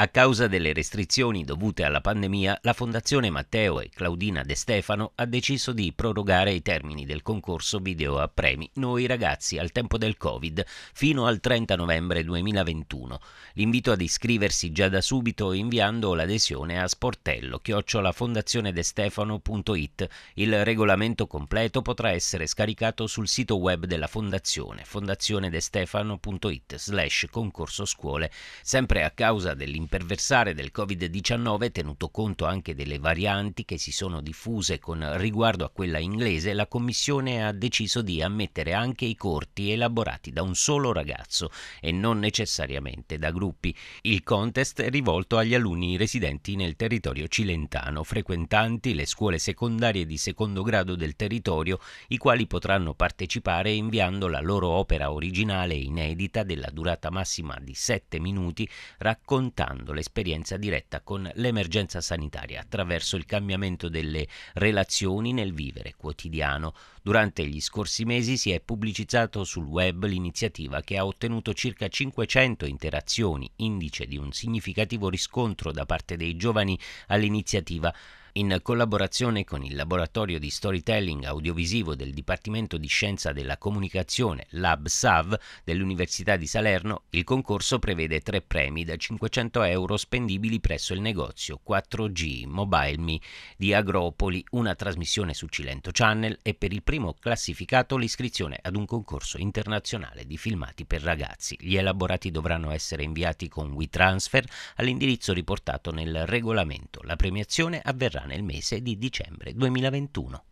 A causa delle restrizioni dovute alla pandemia, la Fondazione Matteo e Claudina De Stefano ha deciso di prorogare i termini del concorso video a premi Noi ragazzi al tempo del Covid fino al 30 novembre 2021. L'invito ad iscriversi già da subito inviando l'adesione a sportello chiocciolafondazionedestefano.it. Il regolamento completo potrà essere scaricato sul sito web della Fondazione fondazionedestefano.it slash concorso scuole. Sempre a causa dell'importanza imperversare del Covid-19, tenuto conto anche delle varianti che si sono diffuse con riguardo a quella inglese, la Commissione ha deciso di ammettere anche i corti elaborati da un solo ragazzo e non necessariamente da gruppi. Il contest è rivolto agli alunni residenti nel territorio cilentano, frequentanti le scuole secondarie di secondo grado del territorio, i quali potranno partecipare inviando la loro opera originale inedita della durata massima di 7 minuti raccontando migliorando l'esperienza diretta con l'emergenza sanitaria attraverso il cambiamento delle relazioni nel vivere quotidiano. Durante gli scorsi mesi si è pubblicizzato sul web l'iniziativa che ha ottenuto circa 500 interazioni, indice di un significativo riscontro da parte dei giovani all'iniziativa in collaborazione con il laboratorio di storytelling audiovisivo del Dipartimento di Scienza della Comunicazione Lab SAV dell'Università di Salerno, il concorso prevede tre premi da 500 euro spendibili presso il negozio 4G Mobile Me di Agropoli, una trasmissione su Cilento Channel e per il primo classificato l'iscrizione ad un concorso internazionale di filmati per ragazzi. Gli elaborati dovranno essere inviati con WeTransfer all'indirizzo riportato nel regolamento. La premiazione avverrà nel mese di dicembre 2021.